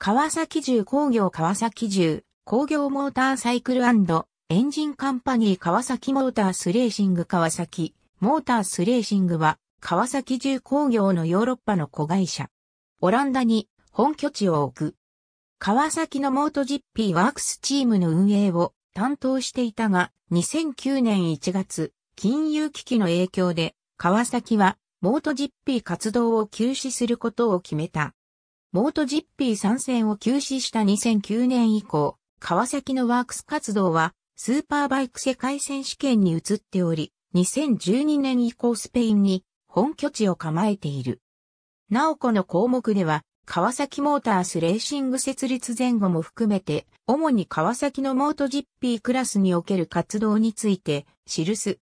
川崎重工業川崎重工業モーターサイクルエンジンカンパニー川崎モータースレーシング川崎モータースレーシングは川崎重工業のヨーロッパの子会社。オランダに本拠地を置く。川崎の MotoGP ワークスチームの運営を担当していたが、2009年1月、金融危機の影響で、川崎は MotoGP 活動を休止することを決めた。モートジッピー参戦を休止した2009年以降、川崎のワークス活動はスーパーバイク世界選手権に移っており、2012年以降スペインに本拠地を構えている。なおこの項目では、川崎モータースレーシング設立前後も含めて、主に川崎のモートジッピークラスにおける活動について記す。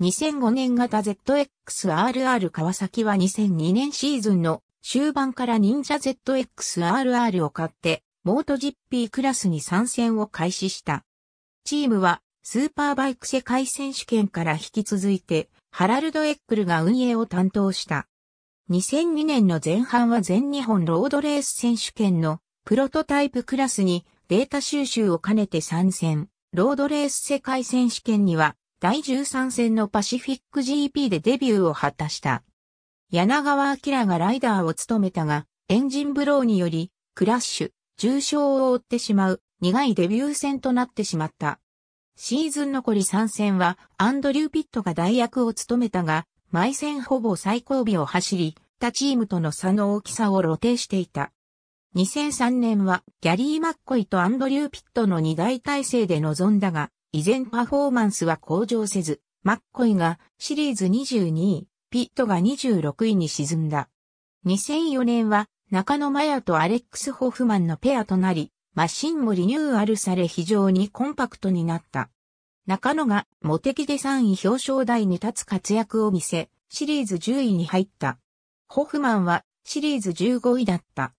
2005年型 ZXRR 川崎は2002年シーズンの終盤から忍者 ZXRR を買って、モートジッピークラスに参戦を開始した。チームはスーパーバイク世界選手権から引き続いて、ハラルド・エックルが運営を担当した。2002年の前半は全日本ロードレース選手権のプロトタイプクラスにデータ収集を兼ねて参戦。ロードレース世界選手権には第13戦のパシフィック GP でデビューを果たした。柳川明がライダーを務めたが、エンジンブローにより、クラッシュ、重傷を負ってしまう、苦いデビュー戦となってしまった。シーズン残り3戦は、アンドリュー・ピットが代役を務めたが、毎戦ほぼ最後尾を走り、他チームとの差の大きさを露呈していた。2003年はギャリー・マッコイとアンドリュー・ピットの2大体制で臨んだが、依然パフォーマンスは向上せず、マッコイがシリーズ22位、ピットが26位に沈んだ。2004年は中野マヤとアレックス・ホフマンのペアとなり、マシンもリニューアルされ非常にコンパクトになった。中野がモテキで3位表彰台に立つ活躍を見せ、シリーズ10位に入った。ホフマンはシリーズ15位だった。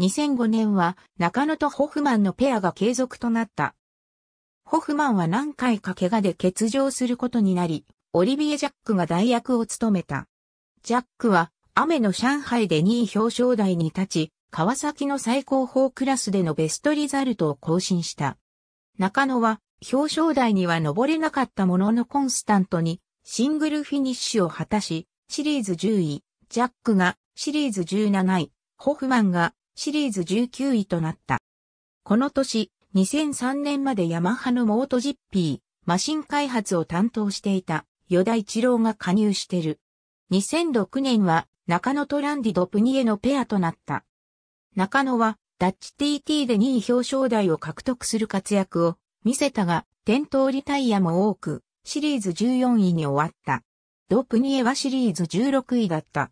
2005年は中野とホフマンのペアが継続となった。ホフマンは何回か怪我で欠場することになり、オリビエ・ジャックが代役を務めた。ジャックは雨の上海で2位表彰台に立ち、川崎の最高峰クラスでのベストリザルトを更新した。中野は表彰台には登れなかったもののコンスタントにシングルフィニッシュを果たし、シリーズ10位、ジャックがシリーズ17位、ホフマンがシリーズ19位となった。この年、2003年までヤマハのモートジッピー、マシン開発を担当していた、ヨダ一郎が加入してる。2006年は中野とランディドプニエのペアとなった。中野はダッチ TT で2位表彰台を獲得する活躍を見せたが、転倒リタイヤも多く、シリーズ14位に終わった。ドプニエはシリーズ16位だった。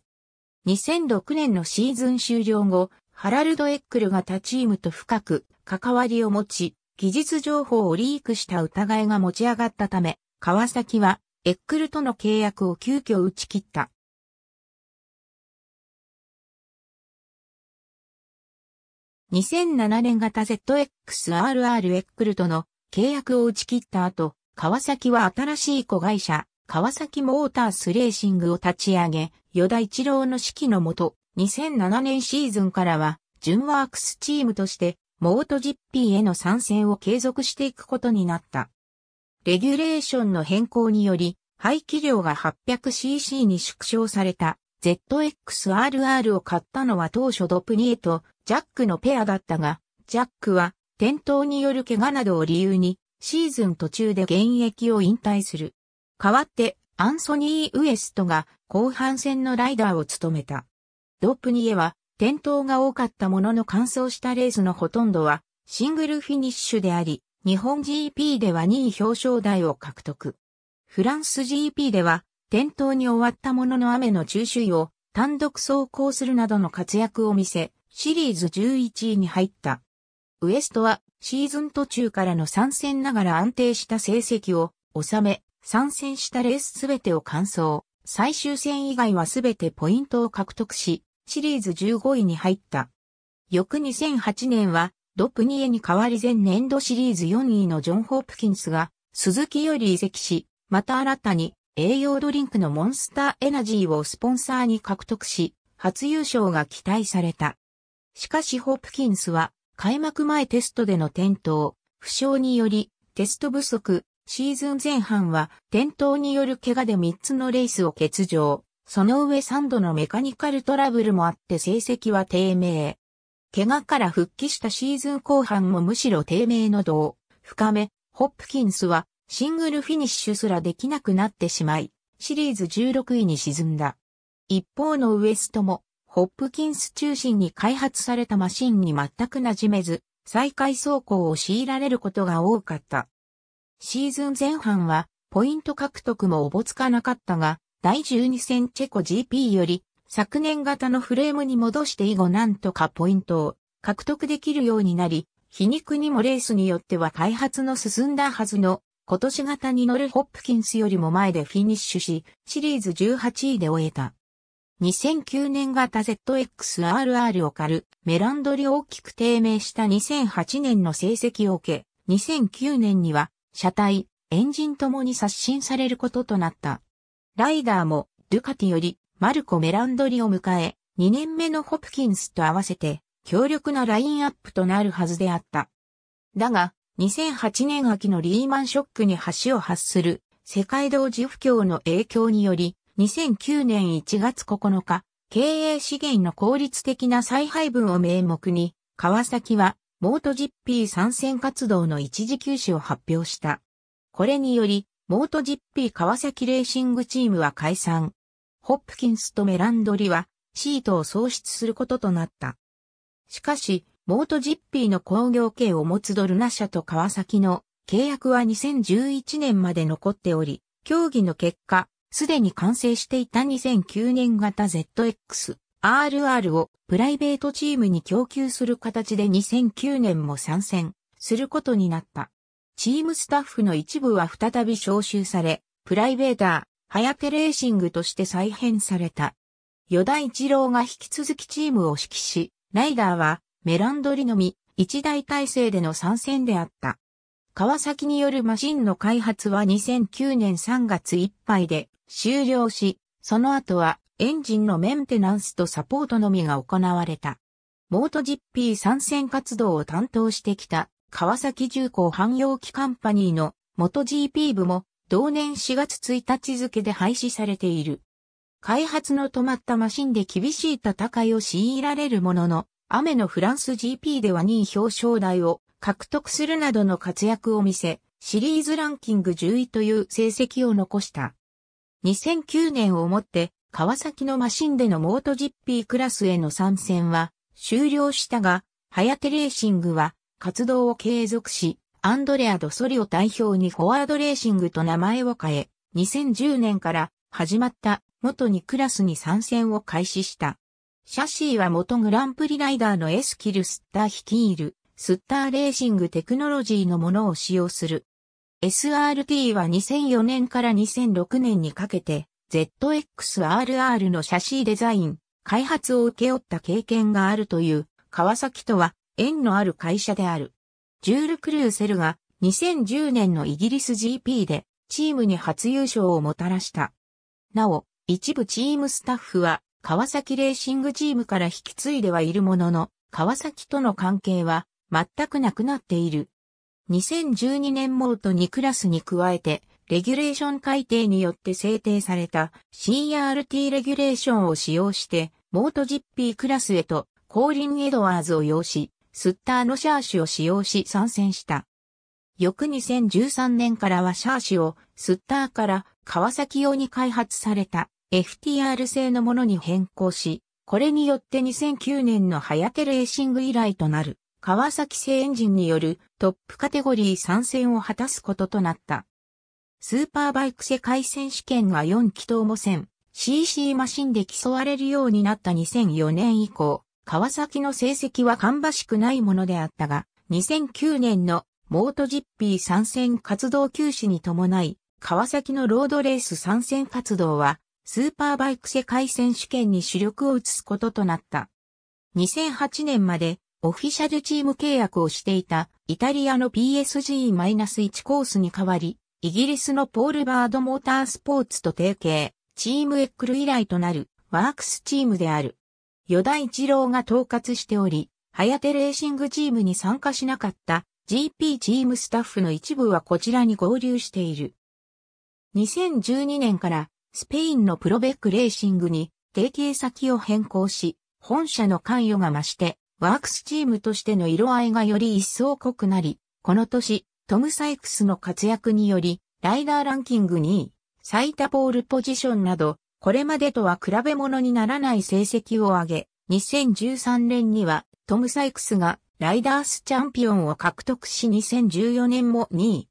2006年のシーズン終了後、ハラルド・エックルが他チームと深く関わりを持ち、技術情報をリークした疑いが持ち上がったため、川崎はエックルとの契約を急遽打ち切った。2007年型 ZXRR エックルとの契約を打ち切った後、川崎は新しい子会社、川崎モータースレーシングを立ち上げ、与田一郎の指揮のもと、2007年シーズンからは、ジュンワークスチームとして、モートジッピーへの参戦を継続していくことになった。レギュレーションの変更により、排気量が 800cc に縮小された ZXRR を買ったのは当初ドプニエとジャックのペアだったが、ジャックは転倒による怪我などを理由にシーズン途中で現役を引退する。代わってアンソニー・ウエストが後半戦のライダーを務めた。ドプニエは転倒が多かったものの完走したレースのほとんどはシングルフィニッシュであり、日本 GP では2位表彰台を獲得。フランス GP では転倒に終わったものの雨の中首位を単独走行するなどの活躍を見せ、シリーズ11位に入った。ウエストはシーズン途中からの参戦ながら安定した成績を収め、参戦したレースすべてを完走。最終戦以外はすべてポイントを獲得し、シリーズ15位に入った。翌2008年は、ドプニエに代わり前年度シリーズ4位のジョン・ホープキンスが、鈴木より移籍し、また新たに栄養ドリンクのモンスターエナジーをスポンサーに獲得し、初優勝が期待された。しかしホープキンスは開幕前テストでの転倒、負傷によりテスト不足、シーズン前半は転倒による怪我で3つのレースを欠場。その上3度のメカニカルトラブルもあって成績は低迷。怪我から復帰したシーズン後半もむしろ低迷の度深め、ホップキンスはシングルフィニッシュすらできなくなってしまい、シリーズ16位に沈んだ。一方のウエストも、ホップキンス中心に開発されたマシンに全く馴染めず、再開走行を強いられることが多かった。シーズン前半は、ポイント獲得もおぼつかなかったが、第12戦チェコ GP より、昨年型のフレームに戻して以後なんとかポイントを獲得できるようになり、皮肉にもレースによっては開発の進んだはずの今年型に乗るホップキンスよりも前でフィニッシュし、シリーズ18位で終えた。2009年型 ZXRR を狩るメランドリ大きく低迷した2008年の成績を受け、2009年には車体、エンジンともに刷新されることとなった。ライダーもドゥカティよりマルコ・メランドリを迎え、2年目のホプキンスと合わせて強力なラインアップとなるはずであった。だが、2008年秋のリーマンショックに橋を発する世界同時不況の影響により、2009年1月9日、経営資源の効率的な再配分を名目に、川崎はモートジッピー参戦活動の一時休止を発表した。これにより、モートジッピー川崎レーシングチームは解散。ホップキンスとメランドリはシートを喪失することとなった。しかし、モートジッピーの工業系を持つドルナ社と川崎の契約は2011年まで残っており、協議の結果、すでに完成していた2009年型 ZX、RR をプライベートチームに供給する形で2009年も参戦することになった。チームスタッフの一部は再び招集され、プライベーター、ハヤテレーシングとして再編された。与田一郎が引き続きチームを指揮し、ライダーはメランドリのみ一大体制での参戦であった。川崎によるマシンの開発は2009年3月いっぱいで終了し、その後はエンジンのメンテナンスとサポートのみが行われた。モートジッピー参戦活動を担当してきた川崎重工汎用機カンパニーの元 GP 部も同年4月1日付で廃止されている。開発の止まったマシンで厳しい戦いを強いられるものの、雨のフランス GP では2位表彰台を獲得するなどの活躍を見せ、シリーズランキング10位という成績を残した。2009年をもって川崎のマシンでのモートジッピークラスへの参戦は終了したが、ハヤテレーシングは活動を継続し、アンドレア・ドソリオ代表にフォワードレーシングと名前を変え、2010年から始まった元2クラスに参戦を開始した。シャシーは元グランプリライダーのエスキル・スッター率いる、スッターレーシングテクノロジーのものを使用する。SRT は2004年から2006年にかけて ZXRR のシャシーデザイン、開発を請け負った経験があるという川崎とは縁のある会社である。ジュール・クルーセルが2010年のイギリス GP でチームに初優勝をもたらした。なお、一部チームスタッフは川崎レーシングチームから引き継いではいるものの、川崎との関係は全くなくなっている。2012年モート2クラスに加えて、レギュレーション改定によって制定された CRT レギュレーションを使用して、モート GP クラスへとコーリン・エドワーズを要し、スッターのシャーシを使用し参戦した。翌2013年からはシャーシをスッターから川崎用に開発された FTR 製のものに変更し、これによって2009年のハヤテレーシング以来となる川崎製エンジンによるトップカテゴリー参戦を果たすこととなった。スーパーバイク世界選手権が4気筒も戦 CC マシンで競われるようになった2004年以降、川崎の成績は芳しくないものであったが、2009年のモートジッピー参戦活動休止に伴い、川崎のロードレース参戦活動は、スーパーバイク世界選手権に主力を移すこととなった。2008年までオフィシャルチーム契約をしていたイタリアの PSG-1 コースに代わり、イギリスのポールバードモータースポーツと提携、チームエックル以来となるワークスチームである。与田一郎が統括しており、ハヤテレーシングチームに参加しなかった GP チームスタッフの一部はこちらに合流している。2012年からスペインのプロベックレーシングに提携先を変更し、本社の関与が増して、ワークスチームとしての色合いがより一層濃くなり、この年、トム・サイクスの活躍により、ライダーランキング2位、最多ポールポジションなど、これまでとは比べ物にならない成績を上げ、2013年にはトム・サイクスがライダースチャンピオンを獲得し2014年も2位。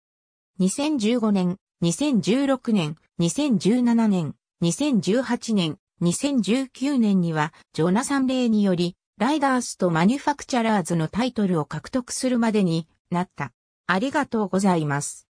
2015年、2016年、2017年、2018年、2019年にはジョナサン・レイによりライダースとマニュファクチャラーズのタイトルを獲得するまでになった。ありがとうございます。